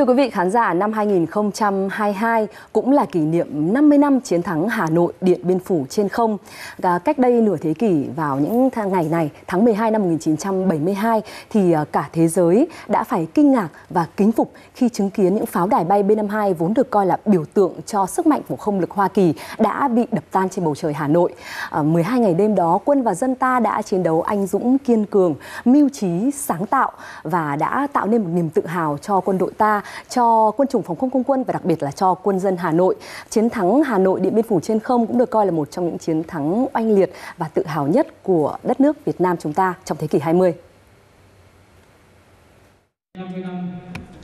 Thưa quý vị khán giả, năm 2022 cũng là kỷ niệm 50 năm chiến thắng Hà Nội Điện Biên Phủ trên không. À, cách đây nửa thế kỷ vào những ngày này, tháng 12 năm 1972 thì à, cả thế giới đã phải kinh ngạc và kính phục khi chứng kiến những pháo đài bay B-52 vốn được coi là biểu tượng cho sức mạnh của không lực Hoa Kỳ đã bị đập tan trên bầu trời Hà Nội. À, 12 ngày đêm đó, quân và dân ta đã chiến đấu anh dũng kiên cường, mưu trí sáng tạo và đã tạo nên một niềm tự hào cho quân đội ta cho quân chủng phòng không không quân và đặc biệt là cho quân dân Hà Nội. Chiến thắng Hà Nội Điện Biên Phủ trên không cũng được coi là một trong những chiến thắng oanh liệt và tự hào nhất của đất nước Việt Nam chúng ta trong thế kỷ 20.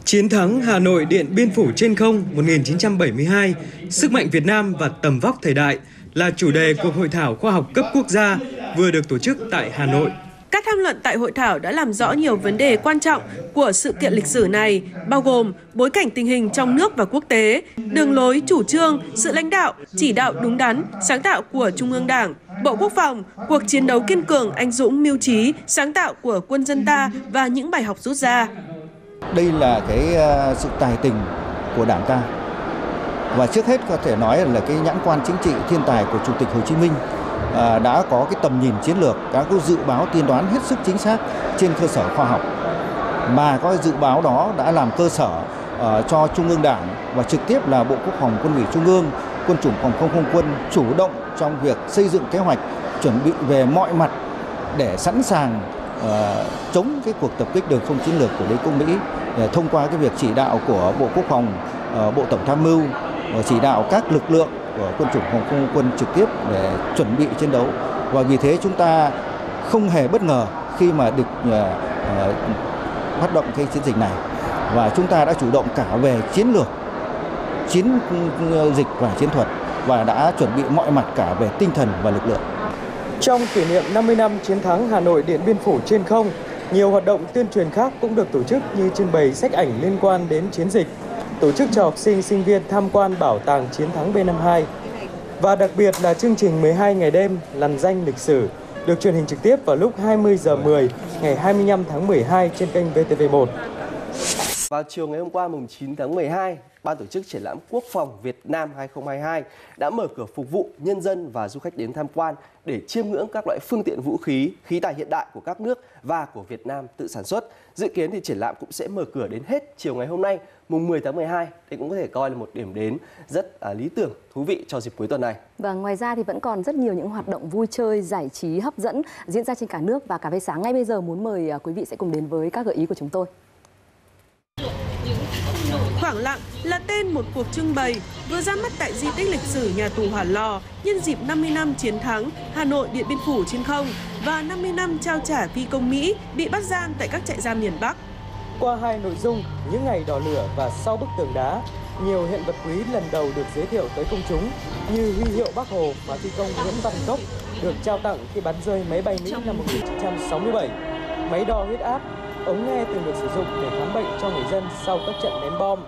Chiến thắng Hà Nội Điện Biên Phủ trên không 1972, sức mạnh Việt Nam và tầm vóc thời đại là chủ đề cuộc hội thảo khoa học cấp quốc gia vừa được tổ chức tại Hà Nội. Tham luận tại hội thảo đã làm rõ nhiều vấn đề quan trọng của sự kiện lịch sử này, bao gồm bối cảnh tình hình trong nước và quốc tế, đường lối, chủ trương, sự lãnh đạo, chỉ đạo đúng đắn, sáng tạo của Trung ương Đảng, Bộ Quốc phòng, cuộc chiến đấu kiên cường, anh dũng, mưu trí, sáng tạo của quân dân ta và những bài học rút ra. Đây là cái ờ, sự tài tình của Đảng ta. Và trước hết có thể nói là cái nhãn quan chính trị thiên tài của Chủ tịch Hồ Chí Minh Ờ, đã có cái tầm nhìn chiến lược, đã có dự báo tiên đoán hết sức chính xác trên cơ sở khoa học. Mà có dự báo đó đã làm cơ sở ờ, cho Trung ương Đảng và trực tiếp là Bộ Quốc phòng Quân ủy Trung ương, Quân chủng phòng không không quân chủ động trong việc xây dựng kế hoạch chuẩn bị về mọi mặt để sẵn sàng uh, chống cái cuộc tập kích đường không chiến lược của đế quốc Mỹ uh, thông qua cái việc chỉ đạo của Bộ Quốc phòng, uh, Bộ Tổng tham mưu, uh, chỉ đạo các lực lượng của quân chủng phòng không quân trực tiếp để chuẩn bị chiến đấu. Và vì thế chúng ta không hề bất ngờ khi mà địch uh, uh, phát động cái chiến dịch này. Và chúng ta đã chủ động cả về chiến lược chiến ờ, dịch và chiến thuật và đã chuẩn bị mọi mặt cả về tinh thần và lực lượng. Trong kỷ niệm 50 năm chiến thắng Hà Nội Điện Biên Phủ trên không, nhiều hoạt động tuyên truyền khác cũng được tổ chức như trưng bày sách ảnh liên quan đến chiến dịch, tổ chức cho học sinh sinh viên tham quan bảo tàng chiến thắng B52 và đặc biệt là chương trình 12 ngày đêm lằn danh lịch sử, được truyền hình trực tiếp vào lúc 20 giờ 10 ngày 25 tháng 12 trên kênh VTV1. Vào chiều ngày hôm qua mùng 9 tháng 12, Ban tổ chức triển lãm Quốc phòng Việt Nam 2022 đã mở cửa phục vụ nhân dân và du khách đến tham quan để chiêm ngưỡng các loại phương tiện vũ khí, khí tài hiện đại của các nước và của Việt Nam tự sản xuất. Dự kiến thì triển lãm cũng sẽ mở cửa đến hết chiều ngày hôm nay, mùng 10 tháng 12. Đây cũng có thể coi là một điểm đến rất à, lý tưởng, thú vị cho dịp cuối tuần này. Và ngoài ra thì vẫn còn rất nhiều những hoạt động vui chơi, giải trí hấp dẫn diễn ra trên cả nước và cả về sáng ngay bây giờ muốn mời à, quý vị sẽ cùng đến với các gợi ý của chúng tôi. Khoảng lặng là tên một cuộc trưng bày vừa ra mắt tại di tích lịch sử nhà tù Hỏa Lò nhân dịp 50 năm chiến thắng Hà Nội Điện Biên Phủ trên không và 50 năm trao trả phi công Mỹ bị bắt giam tại các trại giam miền Bắc. Qua hai nội dung, những ngày đỏ lửa và sau bức tường đá, nhiều hiện vật quý lần đầu được giới thiệu tới công chúng như huy hiệu Bắc Hồ mà phi công Nguyễn Văn Cốc được trao tặng khi bắn rơi máy bay Mỹ năm 1967, máy đo huyết áp, ống nghe từng được sử dụng để khám bệnh cho người dân sau các trận ném bom,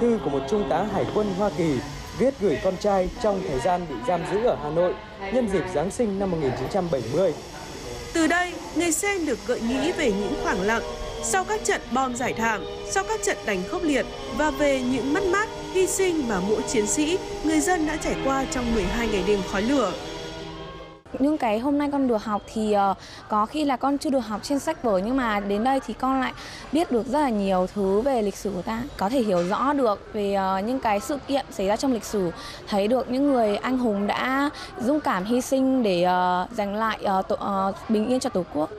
thư của một trung tá hải quân Hoa Kỳ viết gửi con trai trong thời gian bị giam giữ ở Hà Nội nhân dịp Giáng sinh năm 1970. Từ đây, người xem được gợi nghĩ về những khoảng lặng sau các trận bom giải thảm, sau các trận đánh khốc liệt và về những mất mát, hy sinh mà mỗi chiến sĩ, người dân đã trải qua trong 12 ngày đêm khói lửa. Những cái hôm nay con được học thì uh, có khi là con chưa được học trên sách vở nhưng mà đến đây thì con lại biết được rất là nhiều thứ về lịch sử của ta, có thể hiểu rõ được về uh, những cái sự kiện xảy ra trong lịch sử, thấy được những người anh hùng đã dũng cảm hy sinh để uh, giành lại uh, tổ, uh, bình yên cho tổ quốc.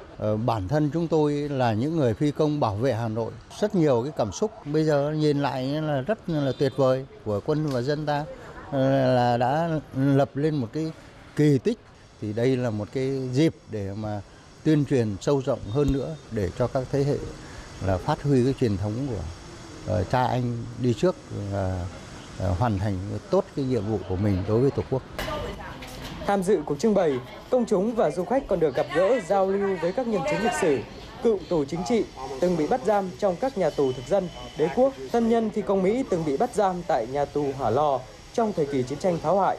Bản thân chúng tôi là những người phi công bảo vệ Hà Nội, rất nhiều cái cảm xúc. Bây giờ nhìn lại là rất là tuyệt vời của quân và dân ta là đã lập lên một cái kỳ tích thì đây là một cái dịp để mà tuyên truyền sâu rộng hơn nữa để cho các thế hệ là phát huy cái truyền thống của uh, cha anh đi trước và uh, hoàn thành tốt cái nhiệm vụ của mình đối với tổ quốc. Tham dự cuộc trưng bày, công chúng và du khách còn được gặp gỡ giao lưu với các nhân chứng lịch sử, cựu tù chính trị từng bị bắt giam trong các nhà tù thực dân, đế quốc, thân nhân phi công Mỹ từng bị bắt giam tại nhà tù Hỏa Lò trong thời kỳ chiến tranh phá hoại.